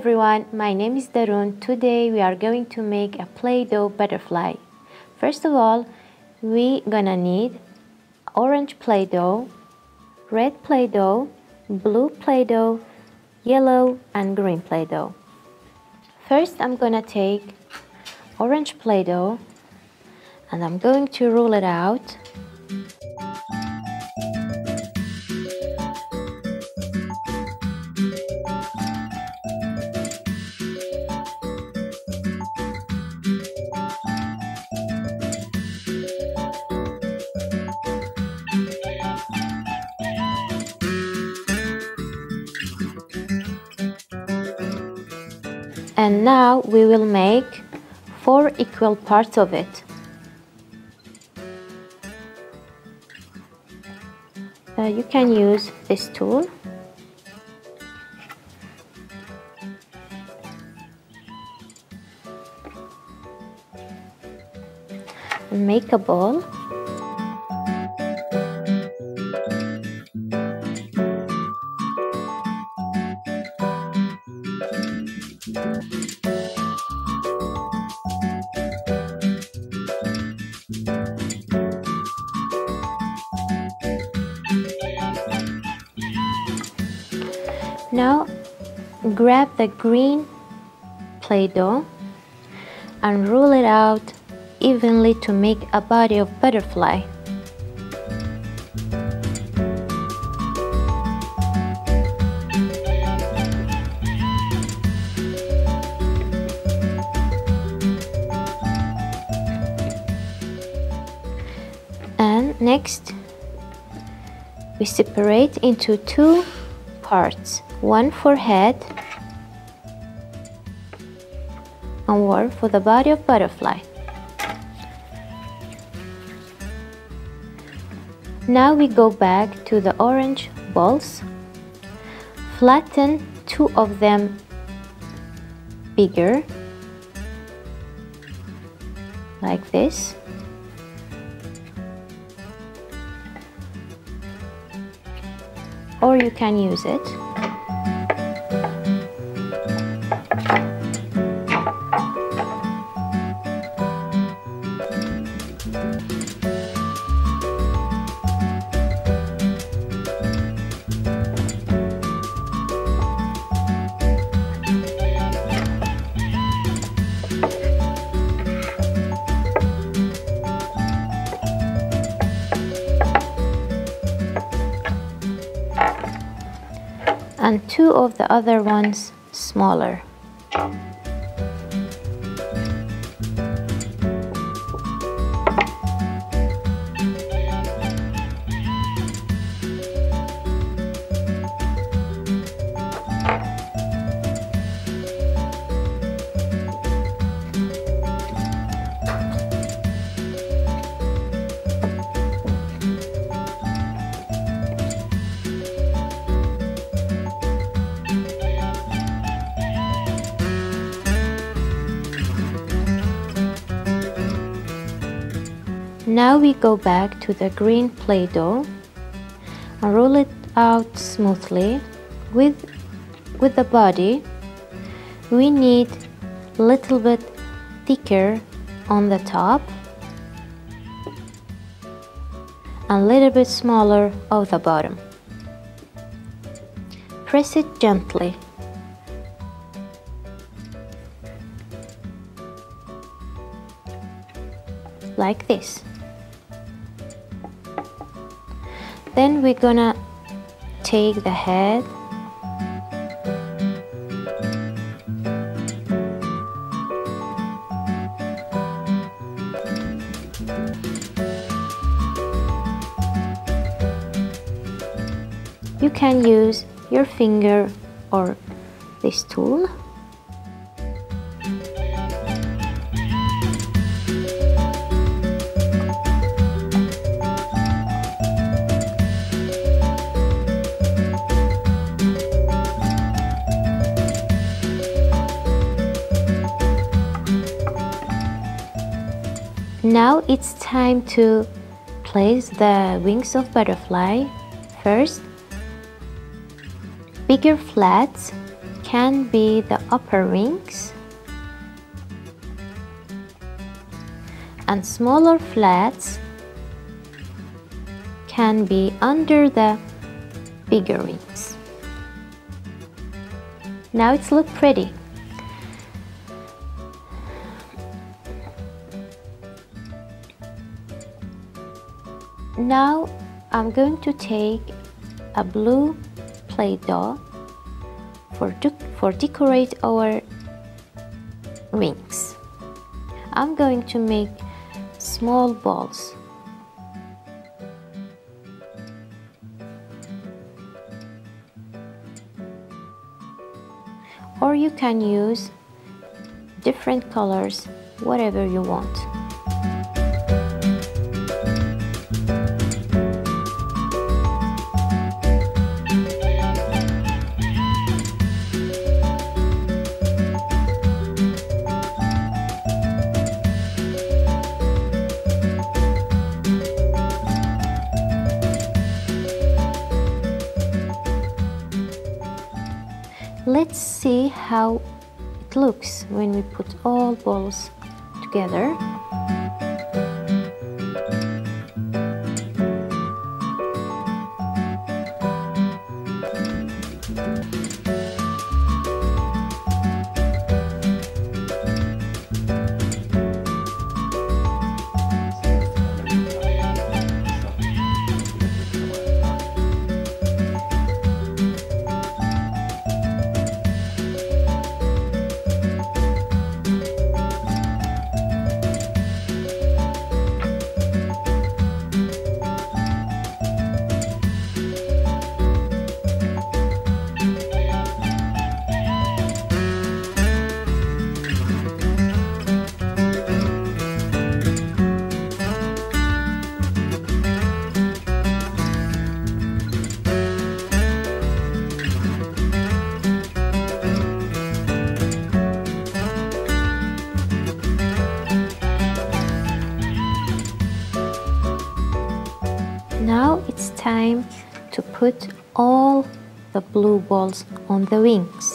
everyone, my name is Daron. Today we are going to make a Play-Doh butterfly. First of all, we gonna need orange Play-Doh, red Play-Doh, blue Play-Doh, yellow and green Play-Doh. First I'm gonna take orange Play-Doh and I'm going to roll it out and now we will make four equal parts of it. Uh, you can use this tool and make a ball the green Play-Doh and roll it out evenly to make a body of butterfly. And next we separate into two parts one for head and for the body of butterfly. Now we go back to the orange balls, flatten two of them bigger, like this. Or you can use it and two of the other ones smaller. Now we go back to the green Play-Doh and roll it out smoothly with, with the body. We need a little bit thicker on the top and a little bit smaller of the bottom. Press it gently. Like this. Then we're gonna take the head. You can use your finger or this tool Now it's time to place the wings of butterfly. First, bigger flats can be the upper wings and smaller flats can be under the bigger wings. Now it's look pretty. Now I'm going to take a blue Play-Doh for, for decorate our wings. I'm going to make small balls. Or you can use different colors, whatever you want. It looks when we put all balls together. Put all the blue balls on the wings.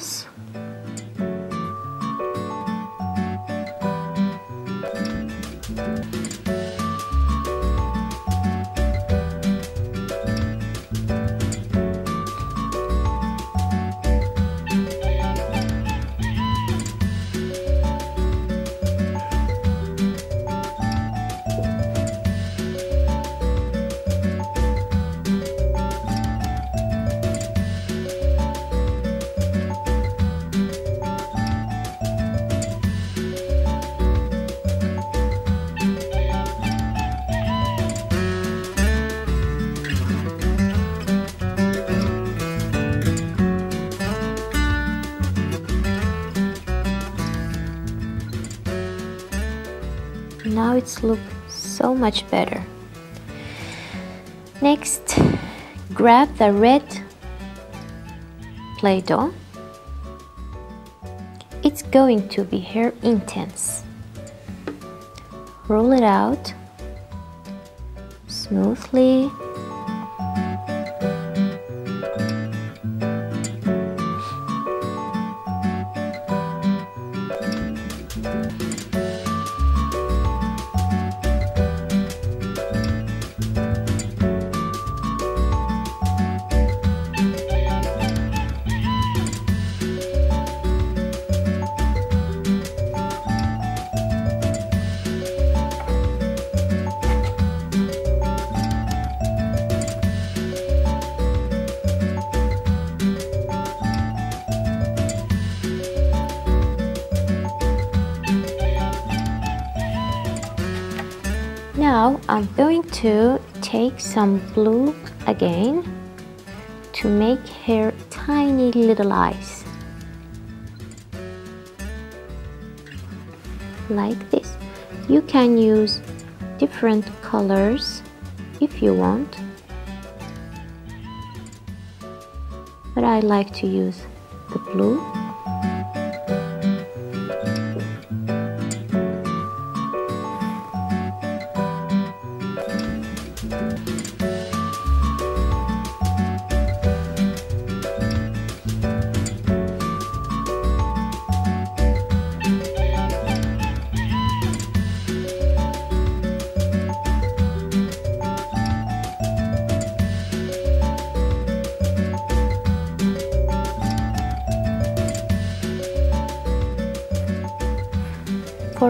More look so much better. Next grab the red play-doh. It's going to be hair intense. Roll it out smoothly Now I'm going to take some blue again to make her tiny little eyes. Like this. You can use different colors if you want. But I like to use the blue.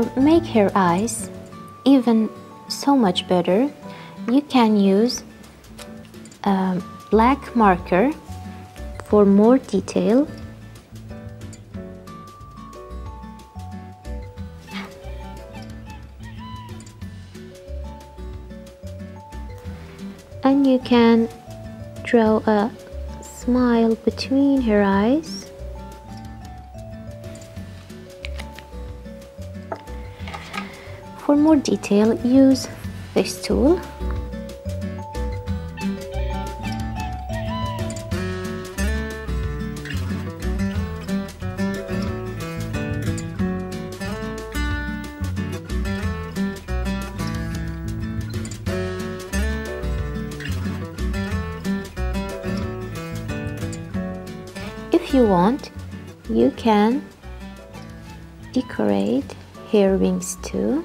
For make her eyes even so much better, you can use a black marker for more detail. And you can draw a smile between her eyes. More detail, use this tool. If you want, you can decorate hair wings too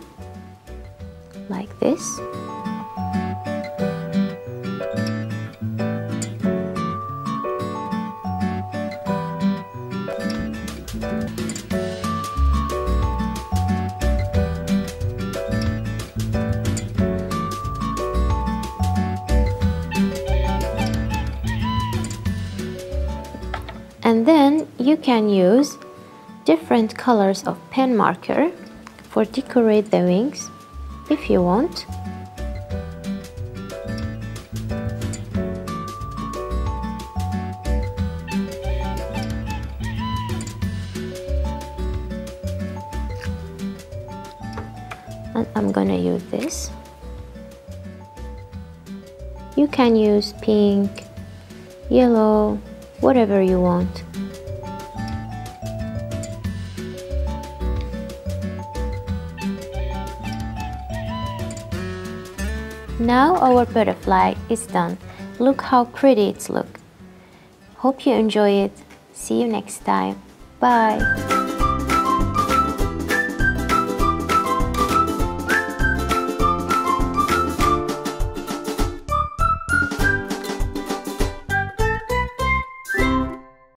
you can use different colors of pen marker for decorate the wings if you want. And I'm gonna use this. You can use pink, yellow, whatever you want. Now our butterfly is done. Look how pretty it's look. Hope you enjoy it. See you next time. Bye.